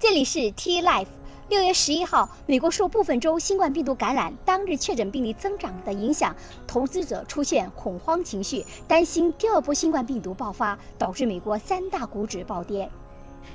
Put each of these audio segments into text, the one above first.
这里是 T Life。六月十一号，美国受部分州新冠病毒感染当日确诊病例增长的影响，投资者出现恐慌情绪，担心第二波新冠病毒爆发，导致美国三大股指暴跌。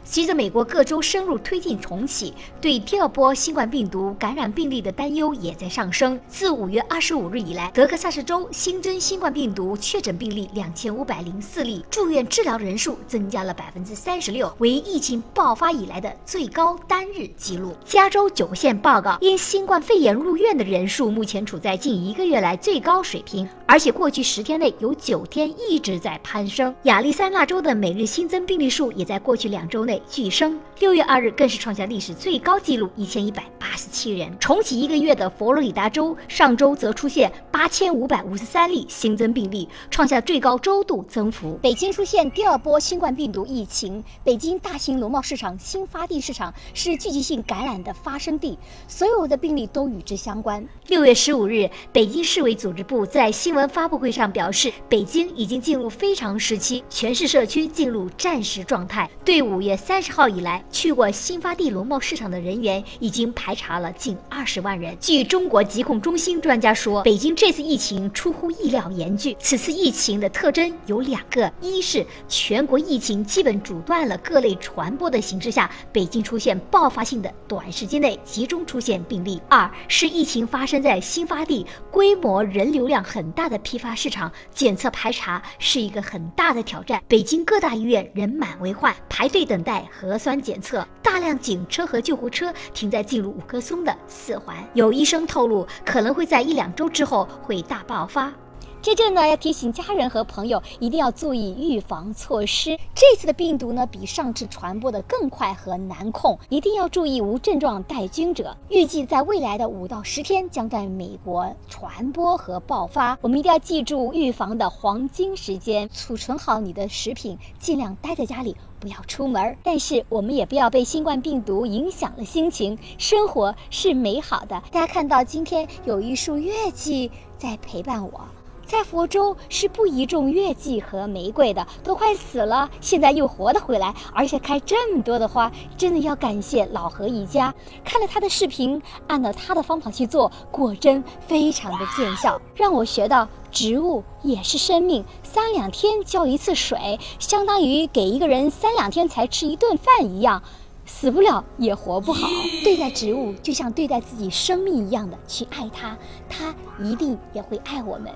随着美国各州深入推进重启，对第二波新冠病毒感染病例的担忧也在上升。自五月二十五日以来，德克萨斯州新增新冠病毒确诊病例两千五百零四例，住院治疗人数增加了百分之三十六，为疫情爆发以来的最高单日记录。加州九个县报告，因新冠肺炎入院的人数目前处在近一个月来最高水平，而且过去十天内有九天一直在攀升。亚利桑那州的每日新增病例数也在过去两周内。巨升，六月二日更是创下历史最高纪录一千一百八十七人。重启一个月的佛罗里达州上周则出现八千五百五十三例新增病例，创下最高周度增幅。北京出现第二波新冠病毒疫情，北京大型农贸市场新发地市场是聚集性感染的发生地，所有的病例都与之相关。六月十五日，北京市委组织部在新闻发布会上表示，北京已经进入非常时期，全市社区进入战时状态。对五月。三十号以来，去过新发地农贸市场的人员已经排查了近二十万人。据中国疾控中心专家说，北京这这次疫情出乎意料严峻。此次疫情的特征有两个：一是全国疫情基本阻断了各类传播的形势下，北京出现爆发性的短时间内集中出现病例；二是疫情发生在新发地，规模、人流量很大的批发市场，检测排查是一个很大的挑战。北京各大医院人满为患，排队等待。核酸检测，大量警车和救护车停在进入五棵松的四环。有医生透露，可能会在一两周之后会大爆发。这阵呢，要提醒家人和朋友一定要注意预防措施。这次的病毒呢，比上次传播的更快和难控，一定要注意无症状带菌者。预计在未来的五到十天将在美国传播和爆发。我们一定要记住预防的黄金时间，储存好你的食品，尽量待在家里，不要出门。但是我们也不要被新冠病毒影响了心情，生活是美好的。大家看到今天有一束月季在陪伴我。在佛州是不宜种月季和玫瑰的，都快死了，现在又活了回来，而且开这么多的花，真的要感谢老何一家。看了他的视频，按照他的方法去做，果真非常的见效，让我学到植物也是生命，三两天浇一次水，相当于给一个人三两天才吃一顿饭一样，死不了也活不好。对待植物就像对待自己生命一样的去爱它，它一定也会爱我们。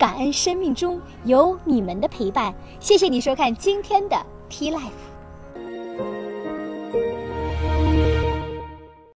感恩生命中有你们的陪伴，谢谢你收看今天的 T Life。